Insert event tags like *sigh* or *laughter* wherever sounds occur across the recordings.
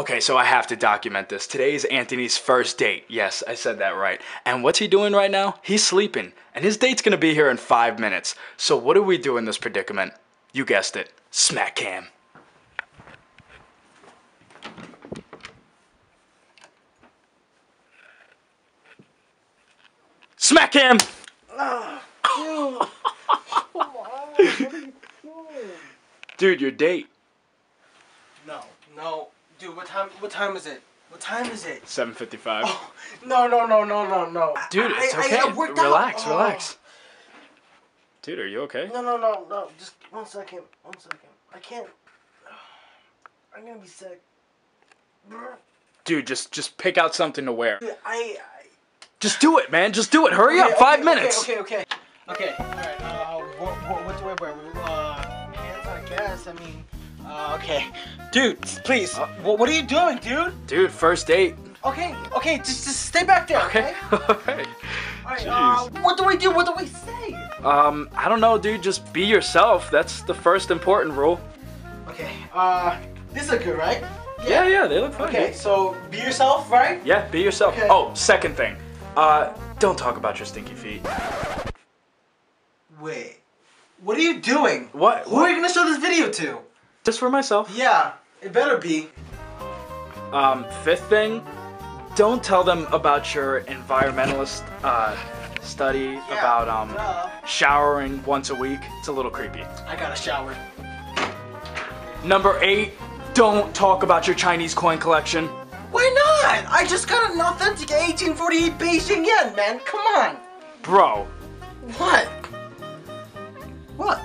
Okay, so I have to document this. Today is Anthony's first date. Yes, I said that right. And what's he doing right now? He's sleeping. And his date's gonna be here in five minutes. So what do we do in this predicament? You guessed it. Smack cam. Smack him! *laughs* Dude, your date. No, no, dude. What time? What time is it? What time is it? 755. Oh, no, no, no, no, no, no. Dude, it's I- I- okay. I out. relax, Oh. relax. Dude, are you okay? No, no, no, no. Just one second. One second. I can't. *sighs* I'm gonna be sick. Dude, just just pick out something to wear. Dude, I. Just do it, man. Just do it. Hurry I up. Five okay, minutes. Okay, okay, okay. Okay. All right. Uh, what, what, what do I wear? Uh, pants, I guess. I mean. Uh, okay. Dude, please. Uh, what, what are you doing, dude? Dude, first date. Okay, okay. Just, just stay back there. Okay. Okay. *laughs* All right. Jeez. Uh, what do we do? What do we say? um, I don't know, dude. Just be yourself. That's the first important rule. Okay. Uh, these are good, right? Yeah, yeah, they look fun. Okay, dude. so be yourself, right? Yeah, be yourself. Okay. Oh, second thing. Uh, don't talk about your stinky feet. Wait. What are you doing? What? Who are you gonna show this video to? Just for myself. Yeah, it better be. Um, fifth thing, don't tell them about your environmentalist uh, study Yeah, about um duh. showering once a week. It's a little creepy. I got a shower. Number eight, don't talk about your Chinese coin collection. Why not? I just got an authentic 1848 Beijing yen, man. Come on. Bro, What? What?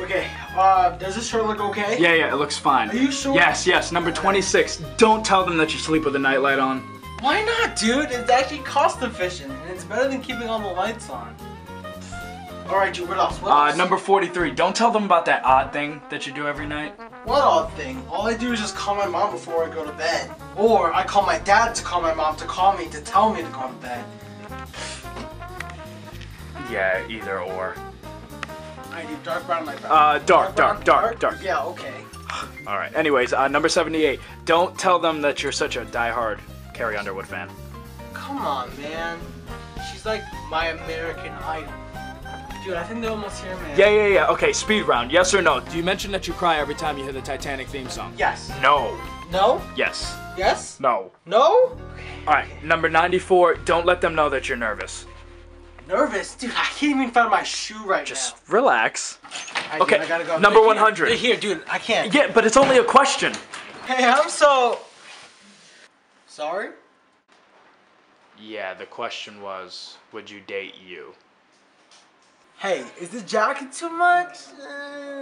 Okay, uh, does this shirt look okay? yeah, yeah, it looks fine. Are you sure? Yes, yes. Number 26, don't tell them that you sleep with a nightlight on. Why not, dude? It's actually cost efficient, and it's better than keeping all the lights on. Alright, dude, what else? What Uh, else? number 43, don't tell them about that odd thing that you do every night. What odd thing? All I do is just call my mom before I go to bed. Or I call my dad to call my mom to call me to tell me to go to bed. Yeah, either or. I do dark brown, light brown. Uh, dark, brown, dark, dark, dark. Yeah, okay. *sighs* All right. Anyways, uh, number 78, don't tell them that you're such a die-hard Carrie Underwood fan. Come on, man. She's like my American Idol. Dude, I think they're almost here, man. Yeah, yeah, yeah. Okay, speed round. Yes or no? Do you mention that you cry every time you hear the Titanic theme song? Yes. No. No? Yes. Yes? No. No? All right. Number 94, don't let them know that you're nervous. Nervous? Dude, I can't even find my shoe right Just now. Just relax. I, okay, I gotta go. number Here, 100. Here, dude, I can't. Yeah, but it's only a question. Hey, I'm so... Sorry? Yeah, the question was, would you date you? Hey, is this jacket too much? Uh,